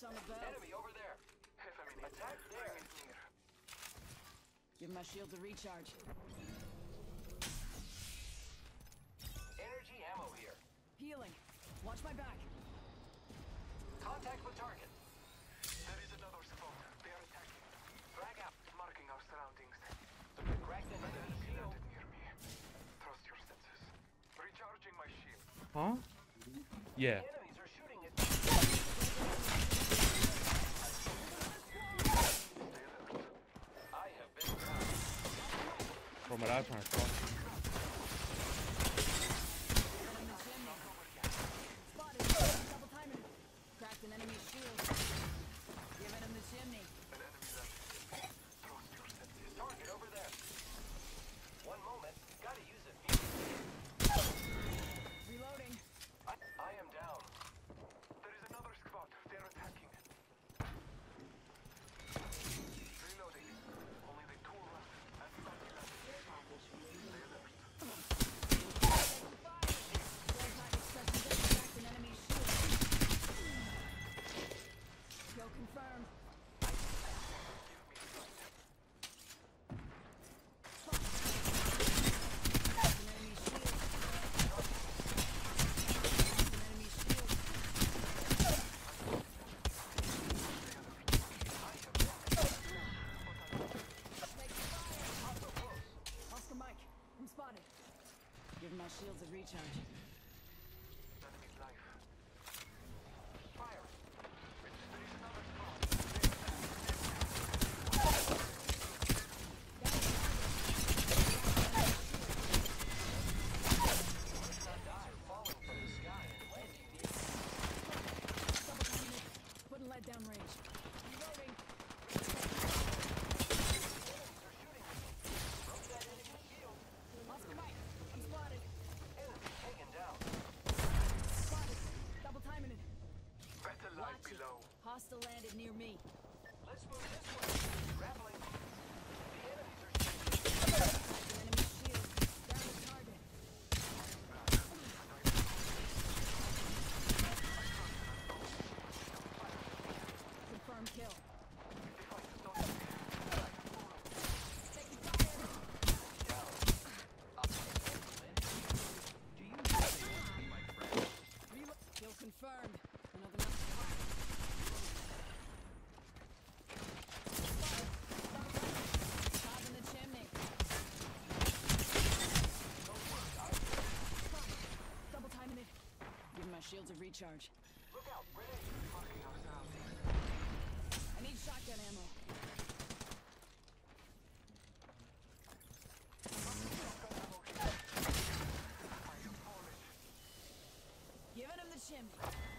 On the belt. Enemy over there. Attack there. Give my shield a recharge. Energy ammo here. Healing. Watch my back. Contact with target. There is another support. They are attacking. Drag out. Marking our surroundings. The cracked enemy shield. near me. Trust your senses. Recharging my shield. Huh? Yeah. my iPhone. Hostile landed near me. Let's move this way. Grappling. charge. Look out, I need shotgun ammo. Giving him the chimney.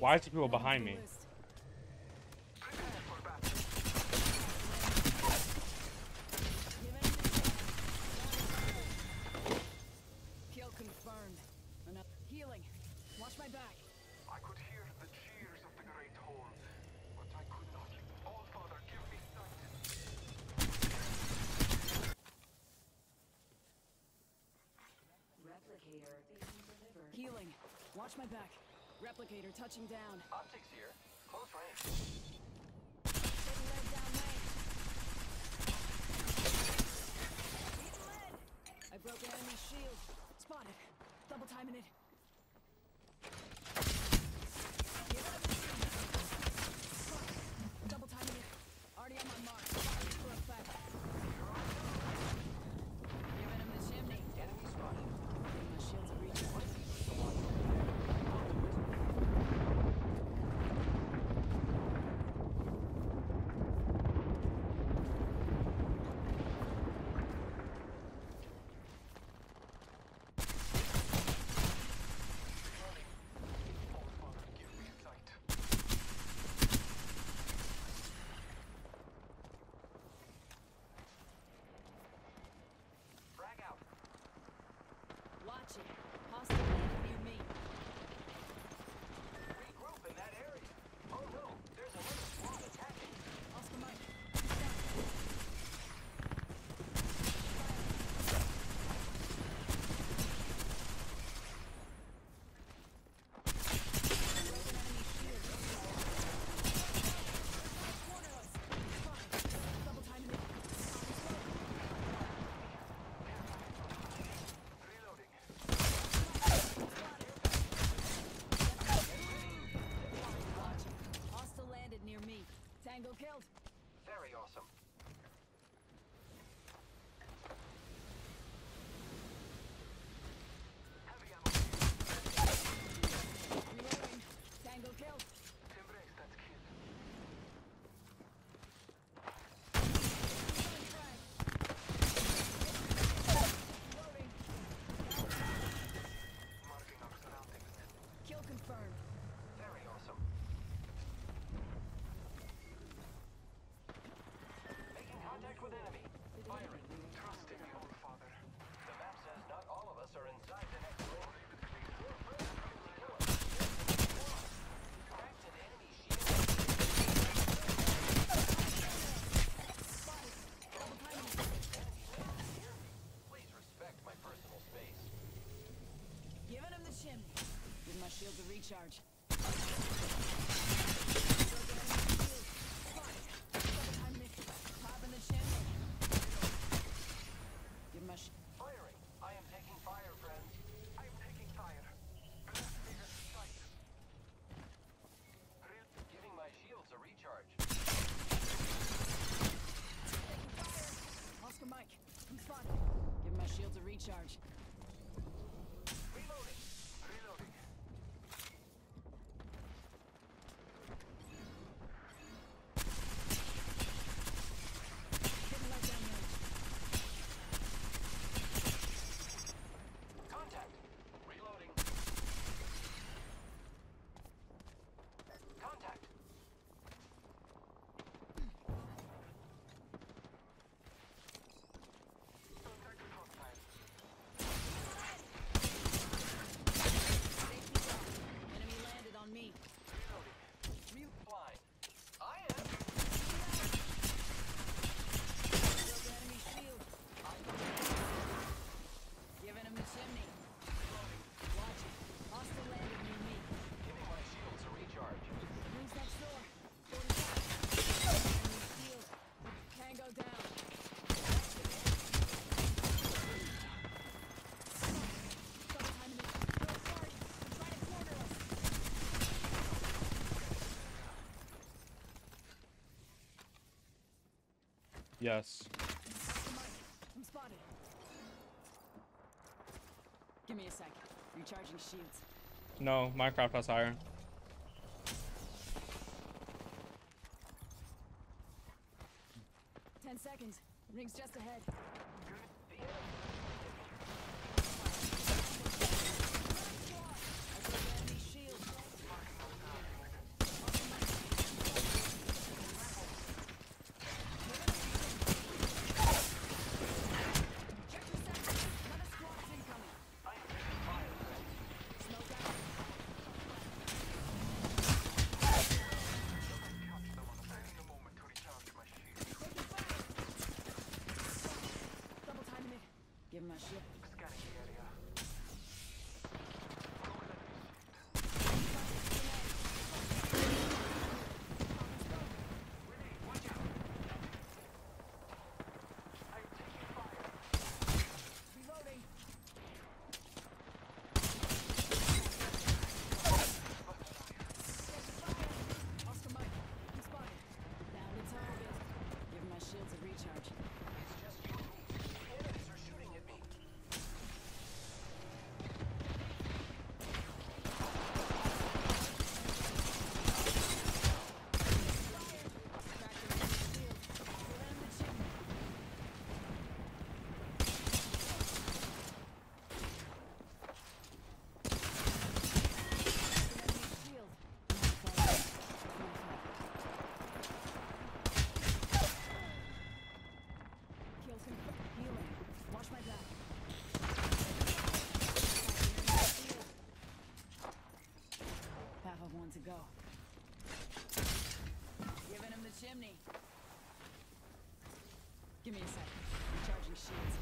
Why is there people behind me? Kill confirmed. Enough healing. Watch my back. I could hear the cheers of the great horn, but I could not. All Father, give me sight. Replicator being delivered. Healing. Watch my back. Replicator touching down. Optics here. Close range. I broke enemy shield. Spotted. Double timing it. 같이 Give my shield a recharge. Yes. I'm spotted. Give me a sec. Recharging shields. No, Minecraft has iron. Ten seconds. Rings just ahead. Giving him the chimney. Give me a. Recharging shields.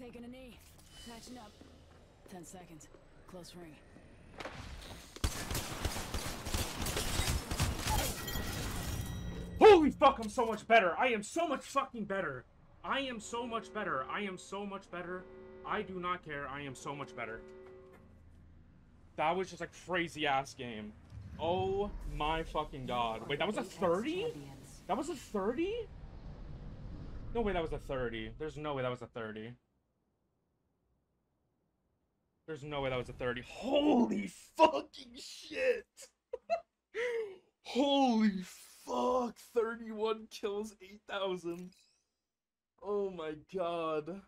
Taking a knee. Patching up. Ten seconds. Close ring. Holy fuck, I'm so much better. I am so much fucking better. I am so much better. I am so much better. I do not care. I am so much better. That was just a crazy ass game. Oh my fucking god. Wait, that was a 30? That was a 30? No way that was a 30. There's no way that was a 30. There's no way that was a 30. Holy fucking shit! Holy fuck! 31 kills, 8,000. Oh my god.